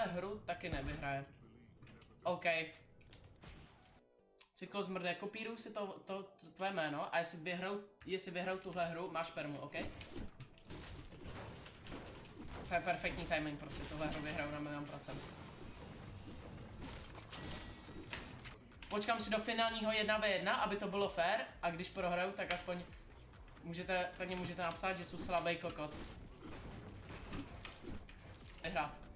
tuhle hru taky nevyhraje. OK. Cyklozmrde, kopíruju si to, to, to tvoje jméno a jestli vyhrou, jestli vyhrou tuhle hru, máš permu, OK? To je perfektní timing, prostě tuhle hru vyhraju na milion procent. Počkám si do finálního 1v1, aby to bylo fair a když prohraju, tak aspoň můžete, tak mě můžete napsat, že jsou slabý kokot. Vyhrát.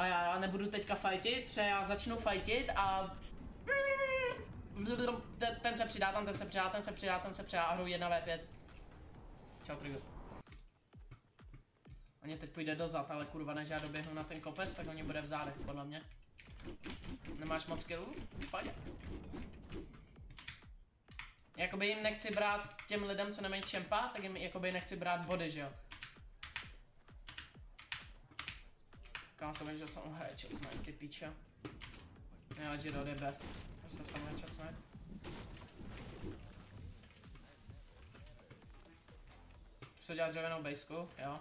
A já nebudu teďka fightit, třeba já začnu fightit a... Ten, ten se přidá tam, ten se přidá, ten se přidá, ten se přidá a hru 1v5. Čau, Trigo. Oni teď půjde dozad, ale kurva, než já doběhnu na ten kopec, tak oni bude v zádech, podle mě. Nemáš moc skillů? Pojď. Jakoby jim nechci brát těm lidem, co nemají čempa, tak jim jakoby nechci brát body, že jo? Kam jsem že jsem headshot na ty píče. Ne, že do DB. Já jsem sam headshot snad. Co dělat dřevěnou bejsku, jo?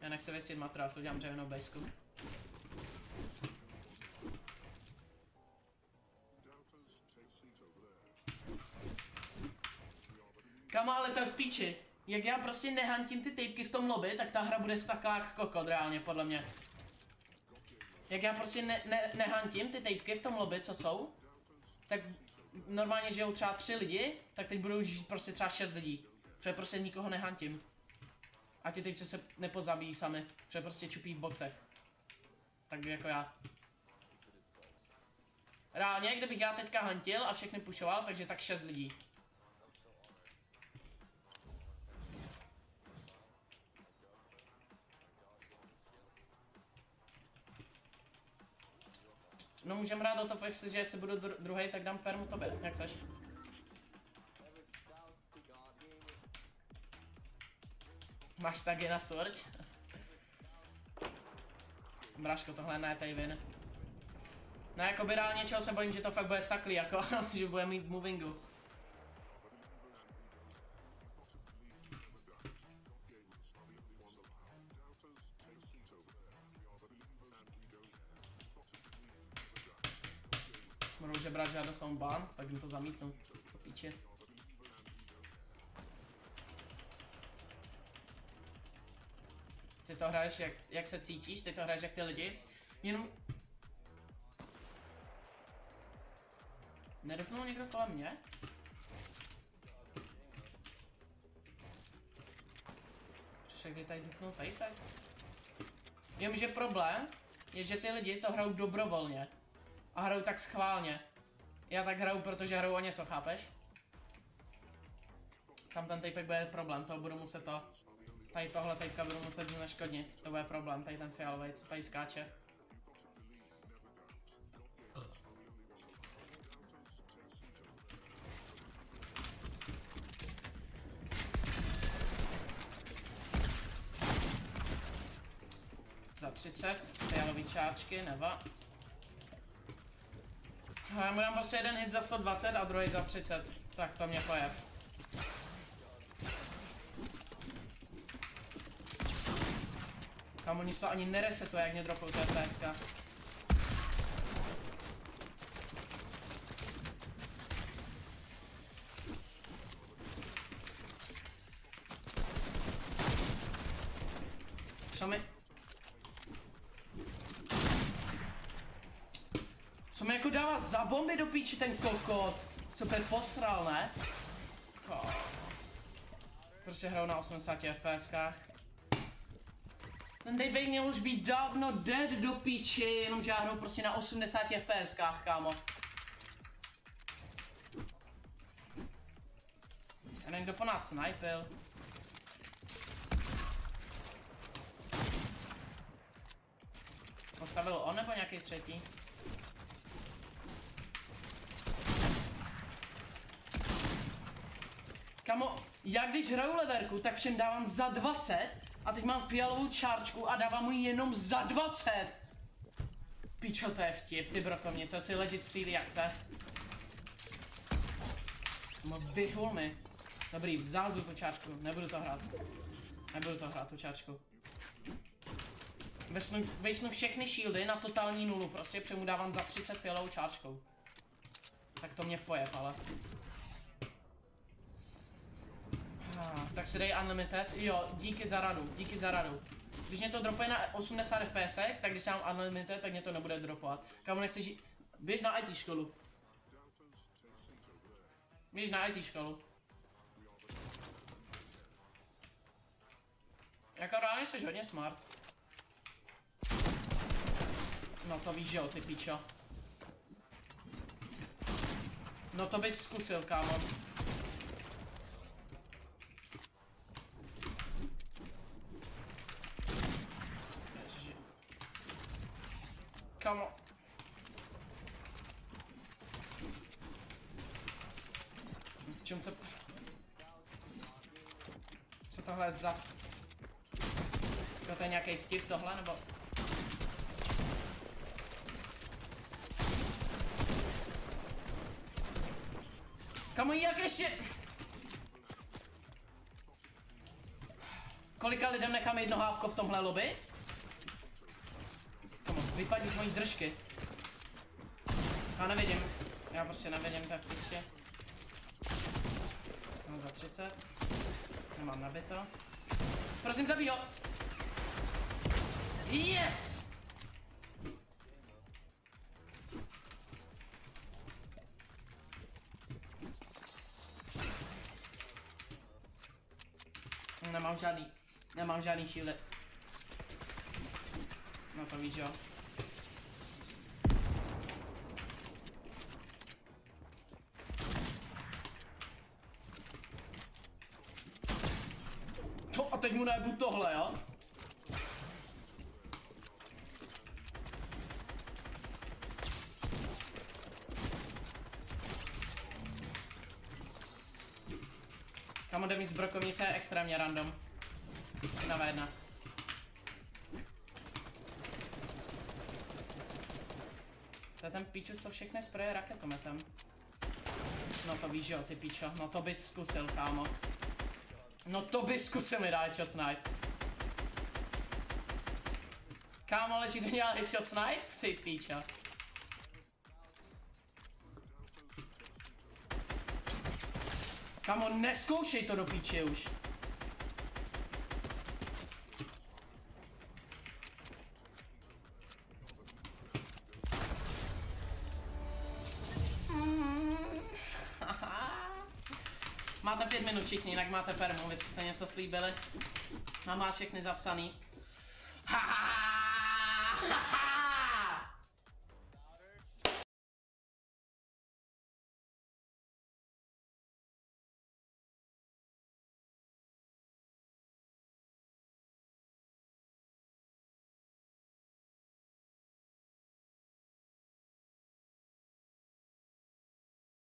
Já nechci vysit matras, udělám dřevěnou bejsku. Kamo, ale to v píči. Jak já prostě nehantím ty typky v tom lobby, tak ta hra bude staklá kokot reálně, podle mě. Jak já prostě ne, ne, nehantím ty typky v tom lobby, co jsou, tak normálně žijou třeba tři lidi, tak teď budou žít prostě třeba šest lidí. Protože prostě nikoho nehantím. A ty typci se nepozabíjí sami, protože prostě čupí v boxech. Tak jako já. Reálně, kdybych já teďka hantil a všechny pušoval, takže tak šest lidí. No můžem hrát do toho, že jestli budu dru druhý, tak dám permu tobě, jak chceš. Máš taky na sorč? Mraško, tohle ne, tady vin. No jako by reálně čeho se bojím, že to fakt bude staklý, jako, že bude mít movingu. Budou žebrat žádnou soundban, tak jim to zamítnu. To píče. Ty to hraješ, jak, jak se cítíš, ty to hraješ jak ty lidi. Jenom... Nedopnul někdo kolem mě? Přišel, kdy tady dupnul tady tak? Jenomže problém je, že ty lidi to hrajou dobrovolně. A hrajou tak schválně. Já tak hraju, protože hraju o něco, chápeš? Tam ten typek bude problém, to budu muset to... Tady tohle typka budu muset zneškodnit, to bude problém, tady ten fialový, co tady skáče. Za 30, fialový čáčky, nebo? Já mu dám prostě jeden hit za 120 a druhý za 30. Tak to mě pojeb. Kam oni to ani neresetuje, jak mě dropou TPSK. Co mi... Co mi jako dává za bomby do píči ten kokot? Super posral, ne? Prostě hraju na 80 FPSkách. Ten Daybake měl už být dávno dead do píči, jenomže já hraju prostě na 80 FPSkách, kámo. Já nevím, kdo po nás snipil. Postavil on nebo nějaký třetí? Kamo, já když hraju leverku, tak všem dávám za 20 a teď mám fialovou čárčku a dávám mu jenom za 20. Pičo, to je vtip, ty brokovnice, si legit střílí akce. No vyhul mi. Dobrý, zázu tu čárčku, nebudu to hrát. Nebudu to hrát, tu čárčku. Vesnu, vesnu všechny shieldy na totální nulu, prostě přemu dávám za 30 fialovou čáčkou. Tak to mě pojeb, ale. Tak si dej unlimited. Jo, díky za radu, díky za radu. Když mě to dropuje na 80 fps, tak když já mám unlimited, tak mě to nebude dropovat. Kamu nechceš jít? Běž na IT školu. Běž na IT školu. Jako reálně jsi hodně smart. No to víš, že jo, ty pičo. No to bys zkusil, kámo. Kámo. Čím se... Co tohle je za... Jo, to je nějaký vtip tohle, nebo... Kamo, jak ještě... Kolika lidem nechám jedno hápko v tomhle lobby? Vypadni z mojí držky. Já nevidím. Já prostě nevidím, tak piči. Mám za 30. Nemám nabito. Prosím, zabij ho! Yes! Nemám žádný, nemám žádný shieldy. No to víš, jo. No a teď mu najebu tohle, jo? Kamo jde mi z brokovnice extrémně random. Jedna v jedna. To je ten píču, co všechny spreje raketometem. No to víš, jo, ty píčo. No to bys zkusil, kámo. No to bys zkusil mi dát headshot snipe. Kámo, leží do dělat headshot snipe? Ty píčo. Kamo, neskoušej to do píči už. Máte pět minut všichni, jinak máte permu, vy jste něco slíbili. Mám vás všechny zapsaný.